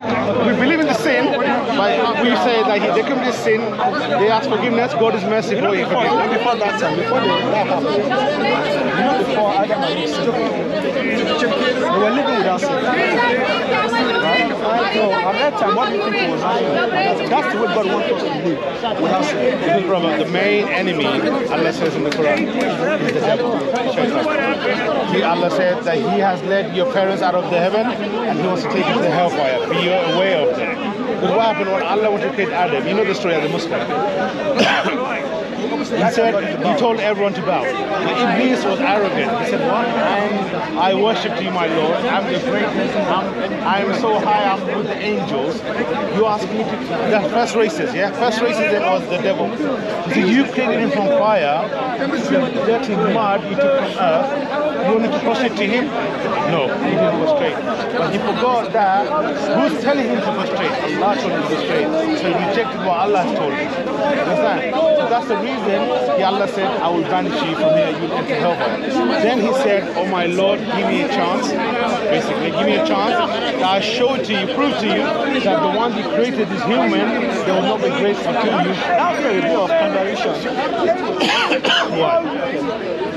We believe in the sin, but we say that he, they committed sin, they ask forgiveness, God is merciful, he before, forgives them. before that time, before the, that happened, you know, before Adam and Eve, they were living without sin. Right? So at that time, what do you think was happening? That's the way God wants us to live without sin. Brother, uh, the main enemy, Allah says in the Quran, is the devil. He, Allah said that he has led your parents out of the heaven and he wants to take you to the hellfire. Be aware of that. Because what happened when Allah wanted to create Adam, you know the story of the Muslim. He said, he told everyone to bow. Iblis was arrogant. He said, what? I'm, I worship you, my Lord. I'm the greatest. I'm, I'm so high, I'm with the angels. You ask me to... The first racist, yeah? First racist was the devil. He said, you created him from fire, dirty mud you took from earth. You wanted to prostrate to him? No, he didn't prostrate. But he forgot that who's telling him to prostrate? Allah told him to prostrate. So he rejected what Allah has told him. Understand? That's the reason Allah said, I will banish you from here, you'll enter hellfire. Then he said, Oh my Lord, give me a chance. Basically, give me a chance. That I show to you, prove to you that the one he created is human, they will not be grateful to you. That was a bit of contradiction. Why?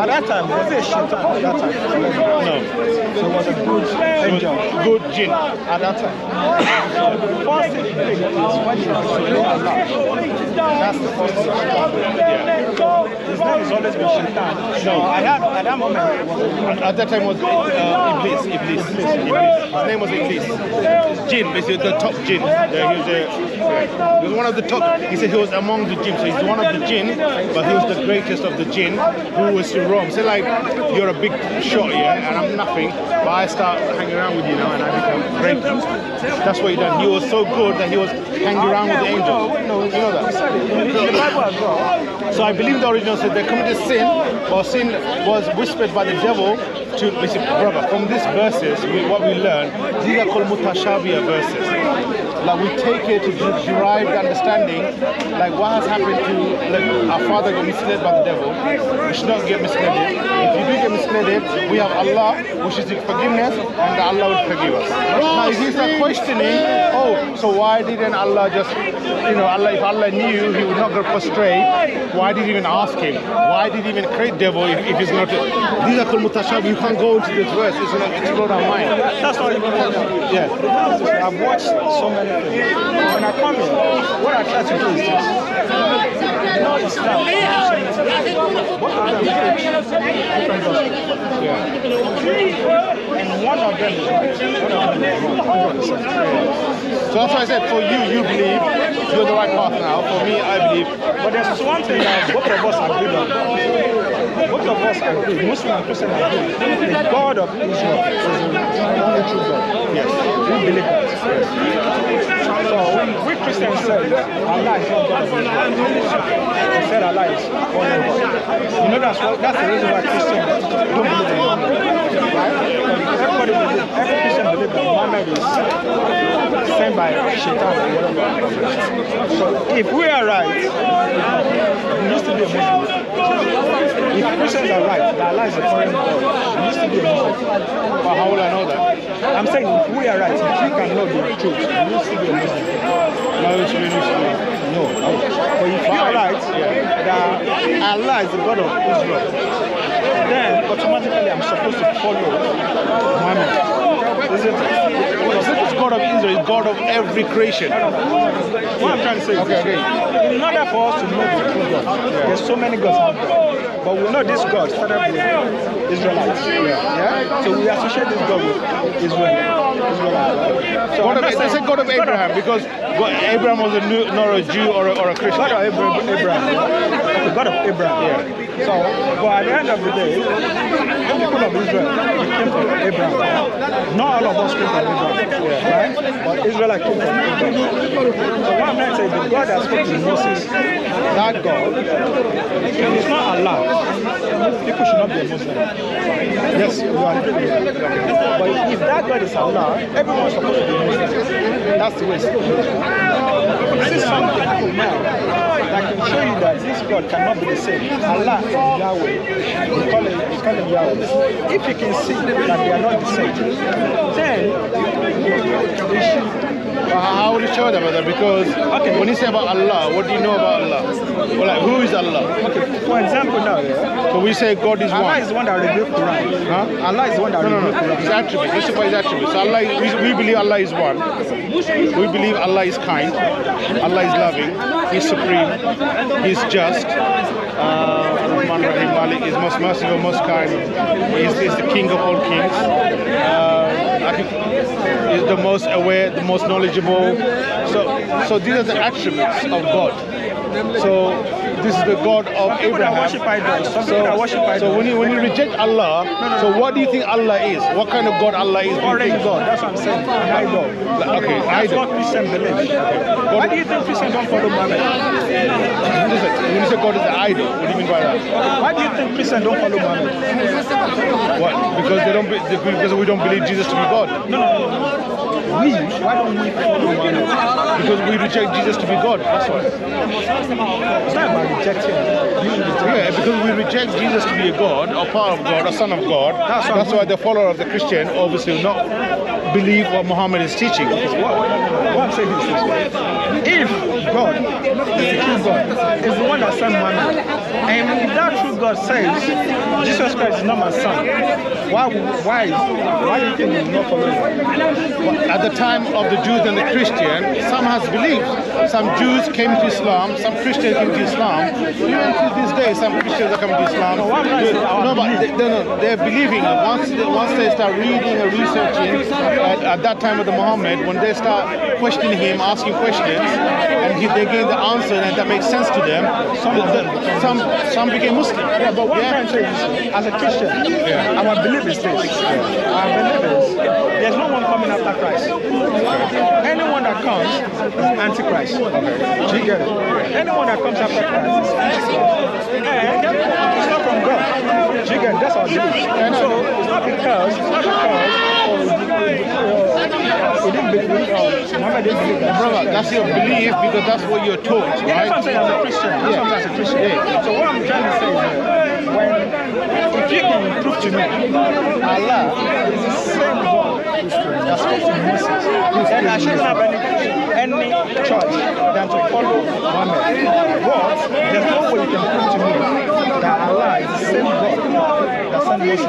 At that time, was it a shaitan at that time? No. So it was a good good jinn. at that time. The first thing is when he disobeyed Allah. That's the first thing. His name has always been Shaitan. No. at that, at that moment, At at that time was uh, Iblis, Iblis, Iblis. His name was Iblis. Jinn, basically the top jinn. Yeah, he was a, he was one of the top. He said he was among the jinn, so he's one of the jinn, but he was the greatest of the jinn who was in Rome. So like, you're a big shot, yeah, and I'm nothing, but I start hanging around with you now, and I become great. That's what he done. He was so good that he was hanging around with the angels. You know that. So I believe the original said they committed sin, or sin was whispered by the devil to listen, brother. From these verses, we, what we learn, these are called mutashabih verses. Like we take it to de- derive the understanding, like what has happened to like, our father got misled by the devil. We should not get misled. If you do get misled, we have Allah, which is the forgiveness, and Allah will forgive us. Now, if you start questioning, oh, so why didn't Allah just, you know, Allah, if Allah knew he would not go prostrate, why did he even ask him? Why did he even create devil if, if he's not? These are called mutashabih. You can't go into this verse. It's going to explode our mind. That's not even Yeah. I've watched so many. When I come here, what I try to do is this. Both of them preach different. And one of them is right. One of them is wrong, 100%. So that's why I said for you, you believe you're the right path now. For me, I believe. But there's one thing that both of us agree on. Both of us agree, Muslim and Christian agree. The God of Israel is the true God. Yes. We believe that. So we Christians say Allah is not God. We said Allah is only God. You know that's what, that's the reason why Christians don't believe in Muhammad. Right? Everybody believes, every Christian believes that Muhammad is sent by Shaitan. So if we are right, we used to be a Muslim. If Christians are right, that Allah is a foreign God, we used to be a Muslim. But how will I know that? I'm saying if we are right, if we can know the truth, we used to be a Muslim. No, it's really true. No. But if you are right, that Allah is the God of Israel, then automatically I'm supposed to follow Muhammad. Is it? Because it's God of Israel, it's God of every creation. What I'm trying to say is Okay, okay. in order for us to know the true God, there's so many gods out there. But we know this God started with Israelites. Yeah. So we associate this God with Israel. Israelites. So God of, they say God of Abraham because Abraham was a new, not a Jew or a, or a Christian. God of Abraham. The God of Abraham. Yeah. So, but at the end of the day, the people of Israel came from Abraham. Not all of us came from Abraham, right? But Israel came from Abraham. So what I'm trying to say is the God that spoke to Moses, that God, it's not Allah, people should not be a Muslim. Yes, you are. But if that God is Allah, everyone is supposed to be Muslim. That's the way it's supposed to be. This is something now that can show you that this God cannot be the same. Allah and Yahweh, we call him, we call him Yahweh. If you can see that they are not the same, then we should How would you show them that, brother? Because Okay. when you say about Allah, what do you know about Allah? Well, like, who is Allah? Okay, for example now, yeah, So we say God is Allah one. Allah is the one that revealed Quran. Huh? Allah is the one that No, no, revealed no. Quran. His attributes. Let's about his attributes. So Allah, is- we believe Allah is one. We believe Allah is kind. Allah is loving. He's supreme. He's just. Uh, Rahim is most merciful, most kind. He's, he's the king of all kings. Uh, he's the most aware, the most knowledgeable. So, so these are the attributes of God. So this is the God of Some people Abraham. worship idols. Some people that worship So when you when you reject Allah, so what do you think Allah is? What kind of God Allah is? Foreign? God, that's what I'm saying. An idol. Okay, That's idol. what Christians believe. Why do you think Christians don't follow Muhammad? Listen, when you say God is an idol, what do you mean by that? Why do you think Christians don't follow Muhammad? What? Because they don't be, because we don't believe Jesus to be God. We, why don't we? Because we reject Jesus to be God. That's why. It's not about rejecting. Yeah, because we reject Jesus to be a God, or part of God, or son of God. That's That's, why- the follower of the Christian obviously will not believe what Muhammad is teaching. What I'm saying is this. If God is the true God, is the one that sent Muhammad, and if that true God says, Jesus Christ is not my son, why, why, why you think not? At the time of the Jews and the Christian, some has believed. Some Jews came to Islam, some Christians came to Islam. Even to this day, some Christians are coming to Islam. No, what I'm not saying, our No, but they, no, they're believing. Once they, once they start reading and researching, at, at that time of the Muhammad, when they start questioning him, asking questions, and he, they gain the answer and that makes sense to them, some some, some became Muslim. Yeah, but what I'm trying is, as a Christian, our belief is this. Our belief is there's no one coming after Christ. Anyone that comes is antichrist. Do you get it? Anyone that comes after Christ is it's not from God. Do you get it? That's our belief. So it's not because, it's not because oh, uh, we didn't believe, uh, Muhammad didn't believe that. Brother, that's your belief because that's what you're taught, right? Yeah, that's what I'm saying as a Christian. That's what I'm saying Christian. So what I'm trying to say is that when if you can prove to me Allah is the same God that spoke Moses, then I shouldn't have any any choice than to follow Muhammad. But there's no way you can prove to me that Allah is the same God that sent Moses.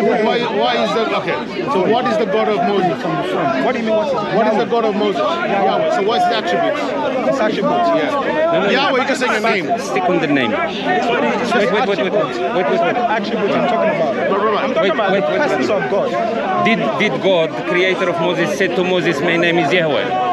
Because. Why, why is that? Okay, so what is the God of Moses from the front? What do you mean? What is What is the God of Moses? Yahweh. So what's the attributes? It's attributes. Yeah. Yahweh, you can say your name. Stick on the name. Wait, wait, wait, wait, wait, wait, wait, wait. Attributes I'm talking about. I'm talking about the wait, wait. presence of God. Did did God, the creator of Moses, said to Moses, "My name is Yahweh"?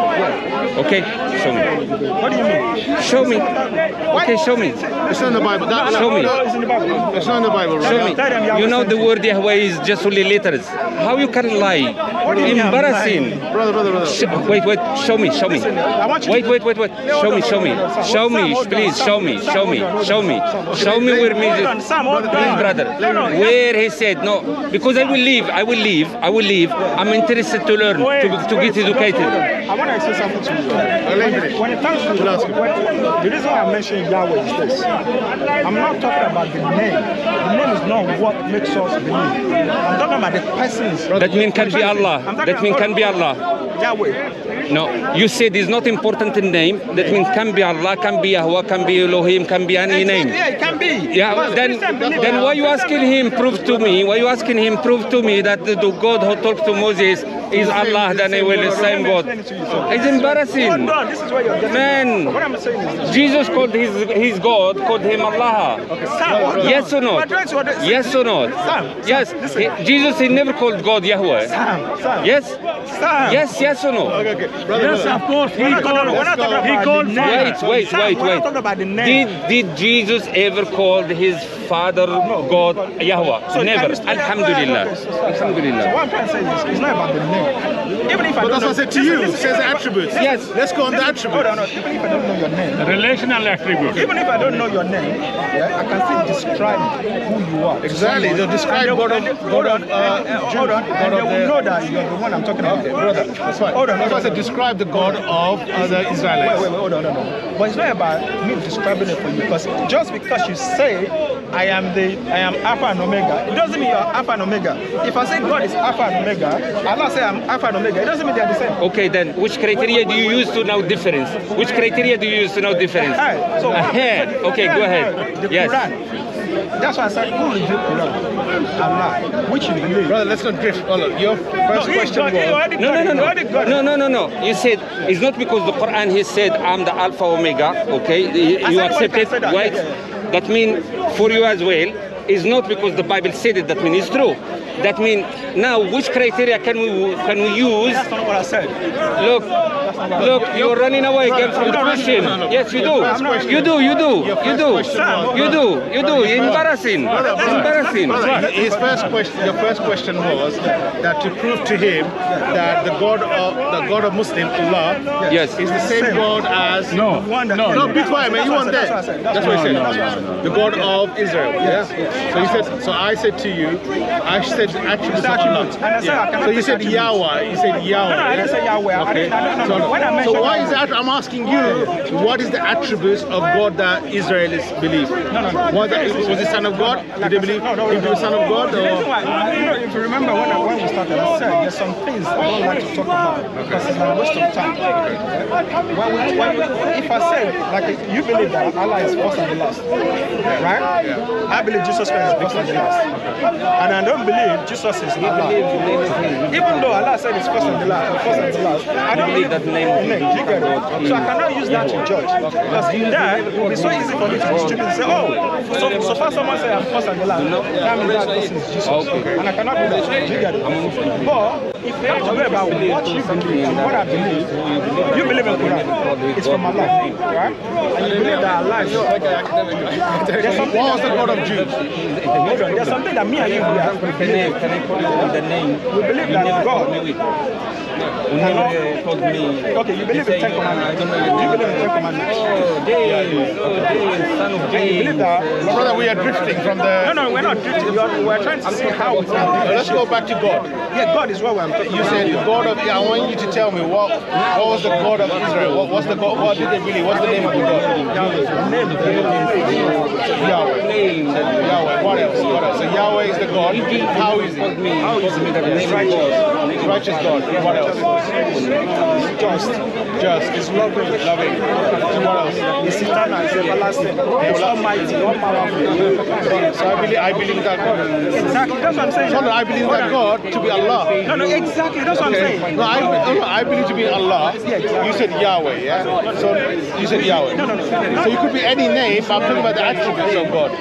Okay, show me. What do you mean? Show me. Okay, show me. It's not in the Bible. That, Show me. No, it's in the Bible. It's not in the Bible, Show right? me. You know the word Yahweh is just only letters. How you can lie? What do you mean Embarrassing. Brother, brother, brother. Sh- wait, wait. Show me. Show me. I want you Wait, wait, wait, wait. Show me. Show me. Show me, please. Show me. Show me. Show me. Show me where Hold on, Moses. Sam, hold on. Please, brother. No, no, Where he said no, because I will leave. I will leave. I will leave. I'm interested to learn, Wait, to, to wait, get just hold educated. On. I want say something to you. When, when it comes to when, the reason why I mentioned Yahweh is this. I'm not talking about the name. The name is not what makes us believe. I'm talking about the persons. That mean can be Allah. That mean can be Allah. Yahweh. No, you said it's not important in name. That means can be Allah, can be Yahweh, can be Elohim, can be any name. Yeah, it can be. Yeah, But then, Christian believe then that. why you asking him prove to me? Why you asking him prove to me that the, the God who talked to Moses is Allah? Then I will the same God. It's embarrassing, oh, this is where you're man. Jesus called his his God, called him Allah. Sam, hold on. Yes or not? trying to under- Yes or not? Yes. He- Jesus he never called God Yahweh. Yes. Yes. Yes or no? Okay, okay. Brother, Yes, of course. He called. We're not talking He called. Wait, wait, wait, wait. talking about the name. Did did Jesus ever call his father God Yahweh? Never. Alhamdulillah. So- Alhamdulillah. what I'm trying to say is, it's not about the name. Name, even if I But don't that's know, what I said to you. It says attributes. Yes. Let's go on the Hold on, no, even if I don't know your name, Relational attribute. even if I don't know your name, yeah, I can still describe who you are. Exactly. someone. They'll describe And God of- hold on, uh, hold on, and they will know that you're the one I'm talking about. Brother. That's fine. Hold on, That's why I said describe the God of the Wait, Israelites. wait, wait, hold on, hold on. But it's not about me describing it for you because just because you say I am the I am Alpha and Omega, it doesn't mean you're Alpha and Omega. If I say God is Alpha and Omega, Allah say I'm Alpha and Omega, it doesn't mean they're the same. Okay, then which criteria do you use to know difference? Which criteria do you use to know difference? Hey, so Ahead. Okay, go ahead. The Yes. Quran. That's why I said who revealed Quran? Allah, which you believe. Brother, let's not drift. Hold on. Your first he question got- was. No, no, no, no. already got it. No, no, no, no. You said it's not because the Quran he said I'm the Alpha Omega. Okay, you you accept what I it, said that, means for you as well. is not because the Bible said it. That means it's true. That means now which criteria can we can we use? That's not what I said. Look, look, you're running away again from the question. Yes, you do. You do. You do. You do. You do. You do. Embarrassing. Embarrassing. His first question, your first question was that to prove to him that the God of the God of Muslim Allah Yes. is the same God as No, One that- no, No, no. be quiet, man. You weren't there. That's what I said. He said. The God of Israel. Yes. So he said. So I said to you, I said the Allah. attributes. And said, I So you said. Yahweh. You said Yahweh. No, no, I didn't say Yahweh. Okay. didn't- I don't- no, no. When I So, so why is that? I'm asking you. What is the attributes of God that Israelis believe? No, no, no. Was, that, was he son of God? Did they believe No, no, to be son of God? The Or? why, you know, if you remember when, I, when we started, I said there's some things I don't like to talk about because it's a waste of time. When we, when we, if I said, like, you believe that Allah is first and the last, right? I believe Jesus Christ is first and the last. And I don't believe Jesus is Allah. Even though Allah said it's first and the last, first and the last, I don't believe that name. You get it? So I cannot use that to judge. Because in that, it will be so easy for me to be stupid and say, oh, so, so far someone say I'm first and the last. That means that person is Jesus. And I cannot do that. You get it? But if you have to go about what you believe and what I believe, you believe in Quran. It's from Allah, right? And you believe that Allah is There's something What was the God of Jews? Hold on, There's something that me and you we have Can I call you the name? We believe that? God You never told me. Okay, you believe in Ten Commandments. You believe in Ten Commandments. Oh, James, oh, James, son of And you believe that Brother, we are drifting from the. No, no, we're not drifting. We are, we're trying to see how we can Let's go back to God. Yeah, God is what we're talking You said the God of. Yeah, I want you to tell me what what was the God of Israel? What was the God? What did they really? What's the name of the God? Yahweh. Yahweh. What else? What else? So Yahweh is the God. How is he? How is me that name of God? He's righteous God. What else? Just. Just. He's loving. Loving. What else? He's eternal, he's everlasting, he's almighty, all powerful. So I believe I believe that God. Exactly, that's what I'm saying. So I believe that God to be Allah. No, no, exactly, that's what I'm saying. No, I, no, I believe to be Allah. You said Yahweh, yeah? So you said Yahweh. No, no, no. So you could be any name, but I'm talking about the attributes of God.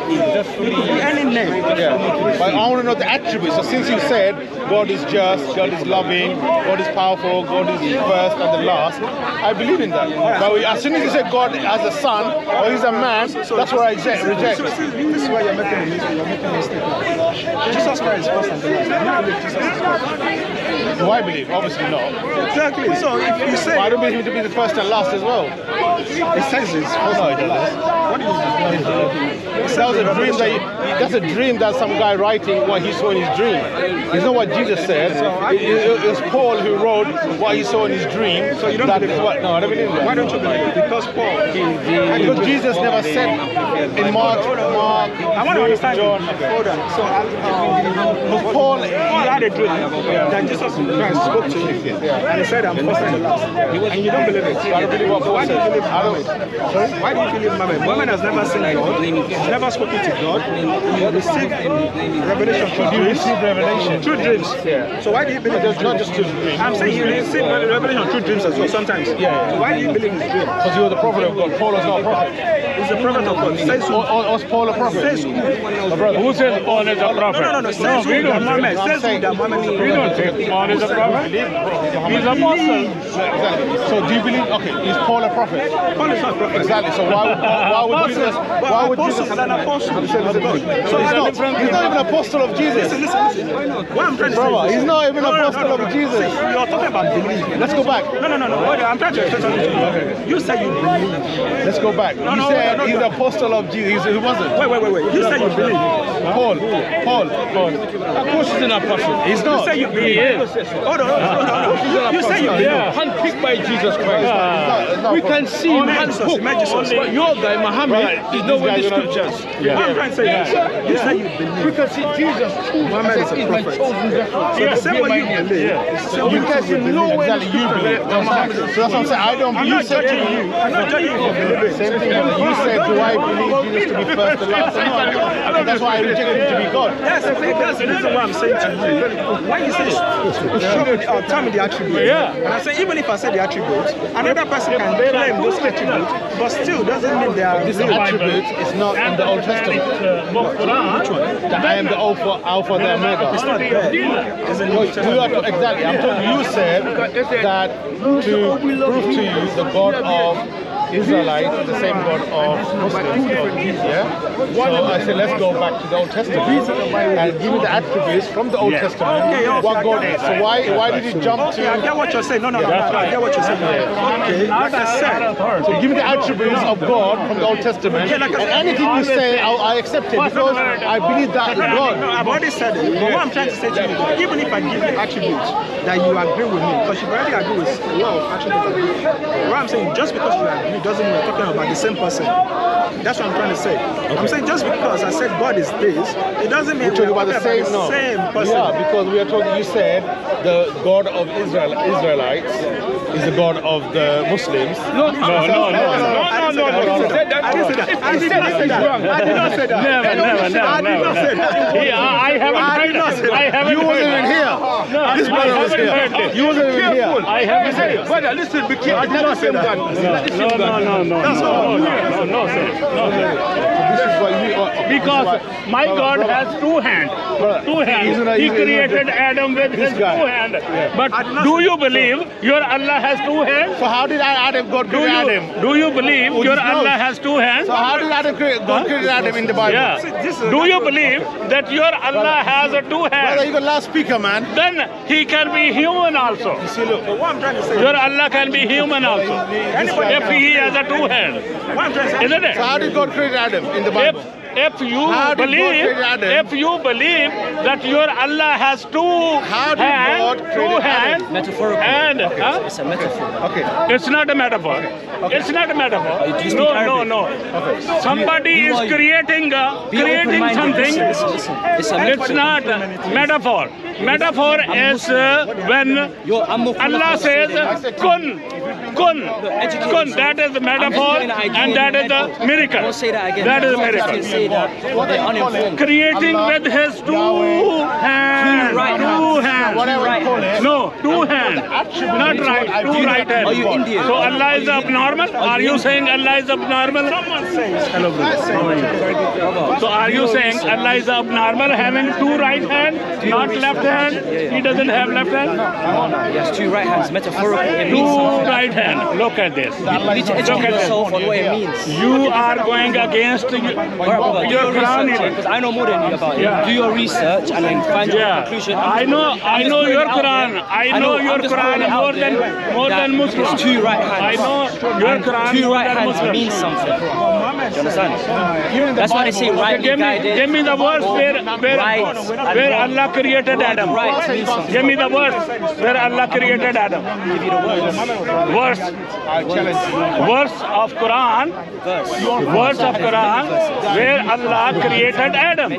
Any name. Yeah. But I want to know the attributes. So since you said God is just, God is loving, God is powerful, God is first and the last, I believe in that. But we, as soon as you say God has a son or he's a man, that's what I reject. reject. This is why you're making a mistake. You're making a mistake. Jesus Christ is first and the last. Do I believe? Obviously not. Exactly. So if you But I don't believe him to be the first and last as well. it says it's first and the last, what do you mean? That was a dream that he, that's a dream that some guy writing what he saw in his dream. It's not what Jesus said. It, it, it was Paul who wrote what he saw in his dream. So you don't that believe what? No, I don't believe Why don't you believe it? Because Paul. Because Jesus never said in Mark, Mark, I want to understand. John. Hold on. So, uh, Paul, Paul had a dream that Jesus Christ spoke to him, and he said, "I'm first and last." And you don't believe it. I don't believe what So why do you believe. Sorry? Why do you believe Muhammad? Muhammad has never seen God. He's never spoken to God. He received revelation through He dreams. received revelation. Through dreams. So why do you believe his not just to dream. I'm saying he received revelation through dreams as well sometimes. Yeah. So why do you believe his dream? Because he was the prophet of God. Paul was not a prophet. He's a prophet of God. Says who? Or, Paul a prophet? Says who? Brother. Who says Paul is a prophet? No, no, no. Says who? we That don't say. Muhammad. Says who? That Muhammad. We don't say Paul is a prophet. He's a apostle. Exactly. So do you believe? Okay, is Paul a prophet? Paul is not a prophet. Exactly. So why would why would Jesus? Why would Jesus? an apostle. Listen, listen, listen. So he's not. He's not even apostle of Jesus. Listen, listen, listen. What I'm trying to say Brother, is he's not even No, no, no, apostle no, of. Jesus. You're talking about belief. Let's go back. No, no, no, no. Wait, I'm trying to explain something to you. You said you believe. Let's go back. No, you no, said no, no, he's no. apostle of Jesus. He wasn't. Wait, wait, wait, wait. You said you believe. Paul. Paul. Paul. Of course he's an apostle. He's You not. say you believe. Hold Oh, on, hold on, hold on. You say you believe. Yeah, handpicked by Jesus Christ. It's we can see him handpicked. But your guy, Muhammad, Right, is nowhere in the not- scriptures. What I'm trying to say is, you say you believe. We can see Jesus Muhammad is a prophet. So the same way you believe, same You can see in the Exactly. You believe. So that's what I'm saying. I don't. I'm You not judging you. I'm not judging you. Same thing. You said, do I believe Jesus to be first and last? That's why I rejected him to be God. That's, the reason why I'm saying to you. When you show me, the- uh, tell me the attributes. Yeah. And I say, even if I say the attribute, another person can claim those attributes, but still doesn't mean they are This real. attribute is not in the Old Testament. Which That I am the Alpha, Alpha, the Omega. It's not there. It's in the New You Testament. are, exactly. I'm telling you, you said that to prove to you the God of Israelites, the same God of Muslims. Yeah. So I said, let's go back to the Old Testament and give me the attributes from the Old Testament. Okay, okay, what I God is. So why why did you jump Okay, I get what you're saying. No, no, no, no, I get what you're saying. Okay, like I said, So give me the attributes of God from the Old Testament, Yeah, and anything you say, I'll, I accept it because I believe that is No, God. I've already said it. But what I'm trying to say to you, is, even if I give you attributes that you agree with me, because you've already agreed with a lot of attributes. What I'm saying, just because you agree doesn't mean we're talking about the same person. That's what I'm trying to say. I'm saying just because I said God is this, it doesn't mean We're talking we're about the same, no. same person. Yeah, because we are talking. You said the God of Israel, Israelites, is the God of the Muslims. No, no, no, no, no, I no, no, no. that. I didn't say that. I did not say that. I did not say that. Never, never, never, I did not say that. Yeah, I haven't I heard did not say that. I haven't You wasn't even here. No, This I brother was here. You wasn't even here. I haven't heard it. Brother, listen, be careful. I did not say that. No, no, no, no, That's all. no, no, no, sir. No, sir. This is what you. Because my God has two hands. Two hands. He created Adam with his two hands. But I did not do you believe your Allah has two hands? So how did Adam God Do create Adam? do you believe Your Allah has two hands? So how did Adam create God create Adam in the Bible? Yeah. Do you believe that your Allah has a two hands? Brother, hands? you got loudspeaker, man. Then he can be human also. You see, look. But what I'm trying to say, Your Allah can be human also. If he has a two hands. what I'm trying to say, Isn't it? So how did God create Adam in the Bible? if you How believe, if you believe that your Allah has two How did hands, God create two Adam? hands, Metaphorical. and huh? It's a metaphor. Okay. it's not a metaphor. It's not a metaphor. do you speak No, no, Arabic? no. Somebody You is creating, uh, creating something. Listen, listen, listen. It's a It's not a metaphor. Metaphor is uh, when Yo, I'm more Allah says, kun, kun, kun. That is the metaphor the and that is the miracle. That is a miracle. say that. They're uninformed. Creating with his two hands. Two right Two hands. hands. Whatever right you call it. No, two hands. Not right. Two right hands. Are you Indian? So Allah is abnormal? Are you saying Allah is abnormal? Hello, brother. How are you? So are you saying Allah is abnormal having two right hands, not left hand? He doesn't have left hand? No, no. He has two right hands. Metaphorical. Two right hand. Look at this. You need to Look educate at this. yourself on what it means. You are going against you. Alright, do your your Quran I know more than you about it. Do your research and then find your conclusion. I know, I know your Quran. I know your I'm just putting Quran more than more than Muslim. Two right hands. I know your Quran Two right hands means something. Do you understand? That's why they say Okay, rightly give me, give me the verse where where, Right. where Allah created Adam. Right. Give me the verse where Allah created Adam. Give you the words. Verse, I challenge you. verse of Quran, Verse. verse of Quran where Allah created Adam.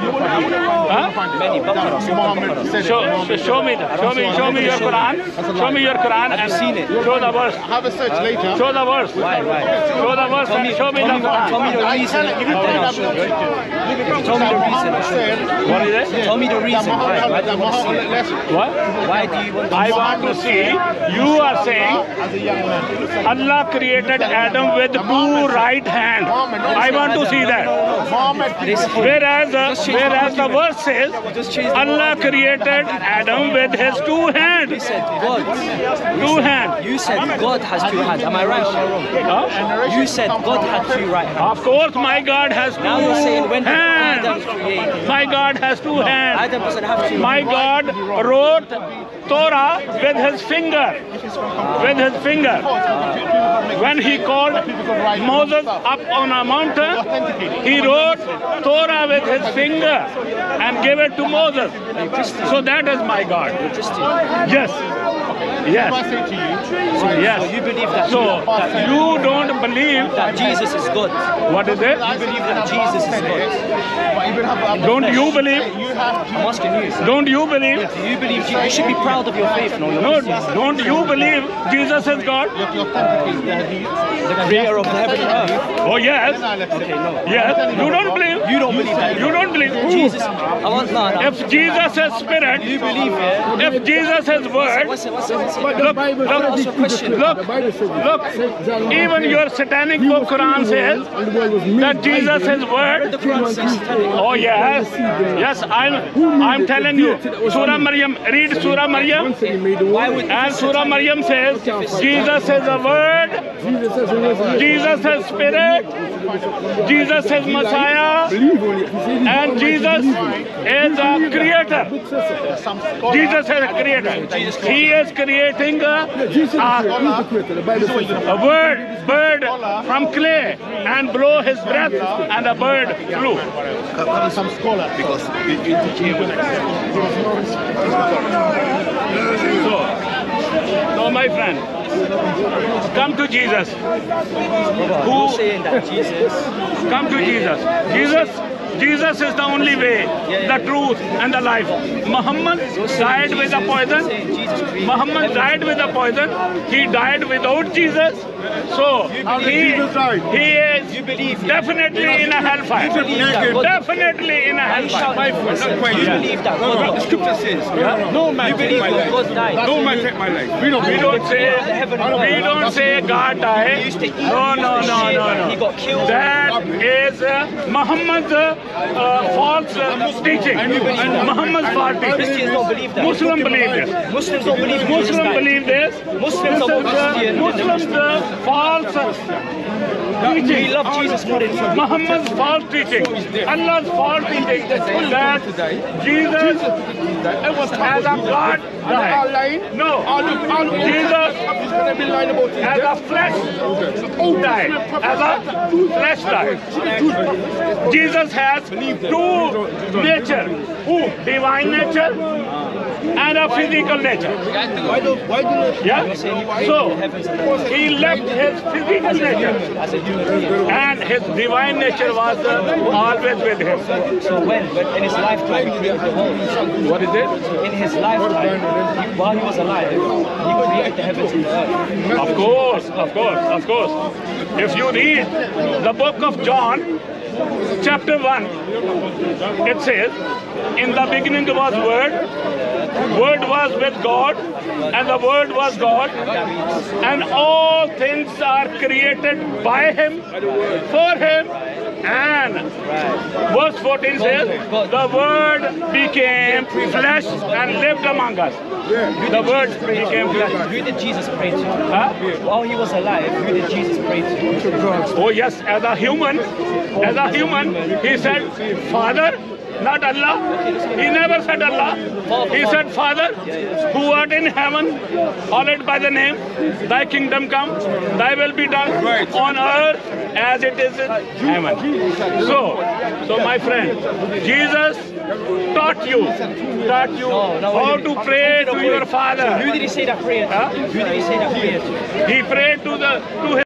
Huh? Many. Baqarah. Surah Muhammad said it. Show, show, show me that. Show me, show me your Quran. Show me your Quran Have and seen it? show the verse. Have a search later. Show the verse. Why, why? Show the verse and show me tell the me, tell me the reason. you. and then I'll show you. Tell me the reason. What is it? Tell me the reason. Why? Why do you want to see it? What? Why do you want to I want to see, you are saying as a young man. Allah created Adam with two right hands. I want to see that. Whereas, uh, whereas the verse says, Just change the Allah created Adam with his two hands. You said God. Two hands. You said God has two hands. Am I right or am I wrong? Huh? You said God had two right hands. Of course, my God has two Now My God has two hands. My God wrote Torah with his finger. With his finger. When he called Moses up on a mountain, he wrote Torah with his finger and gave it to Moses. So that is my God. Christian. Yes. I Yes. you, So Yes. you believe that, So that, you don't believe that Jesus is God. what is it? You believe that Jesus is God. but even have Don't you believe? you have to I'm asking you. Don't you believe? Do you believe Jesus? You should be proud of your faith, no? You're No, don't you believe Jesus is God? you have to authenticate the creator of heaven and earth. Oh yes. Okay, no. Yes. You don't believe? You don't believe that. You don't believe? Jesus. I want no, no. If Jesus is spirit, You believe it. if Jesus is word, What's it? What's it? What's it? Look, look, Ask your question. look, look, even your satanic book Quran says that Jesus is word. The Quran says satanic. Oh yes, yes. I'm, I'm telling you. Surah Maryam. Read Surah Maryam. And Surah Maryam says Jesus is a word. Jesus is spirit. Jesus is Messiah. And Jesus is a creator. Jesus is a creator. He is creating a, a, a bird, bird from clay and blow his breath and a bird flew. Some scholar because So, my friend, come to Jesus. Who Jesus? come to Jesus? Jesus, Jesus is the only way, the truth, and the life. Muhammad died with a poison. Saying Jesus created Muhammad died with a poison. He died without Jesus. So he, he is definitely in a hellfire. You believe that God- Definitely in a hellfire. my voice. You believe that God The scripture says, no man take my life. No man take my life. We don't We don't say we don't say God died. used to eat. No, no, no, no, no. That is uh, Muhammad's uh, false uh, teaching. Muhammad's false Christians don't believe that. Muslim believe this. Muslims don't believe Jesus Muslim died. believe this. Muslims is, more uh, Christian than the Muslims uh, false We love Jesus more than. Muhammad's false teaching, Allah's false teaching. That Jesus as a God died. No, Jesus. As a flesh. Died, as a flesh died. Jesus has two nature, divine nature and a physical nature. Yeah? So he left his physical nature As a human being. and his divine nature was uh, always with him. So when, when in his lifetime. What is it? In his lifetime, while he was alive, he created the heavens and the earth. Of course, of course, of course. If you read the book of John, chapter 1, it says, In the beginning was Word, Word was with God, and the Word was God, and all things are created by Him, for Him, and verse 14 says, The Word became flesh and lived among us. The Word became flesh. Who did Jesus pray to? Huh? While he was alive, who did Jesus pray to? Oh yes, as a human, as a human, he said, Father, not Allah. He never said Allah. He said, Father, who art in heaven, hallowed by the name, thy kingdom come, thy will be done on earth as it is in heaven. So, so my friend, Jesus taught you, taught you how to pray to your Father. Who did he say that prayer to? Who did he say that prayer to? He prayed to the to his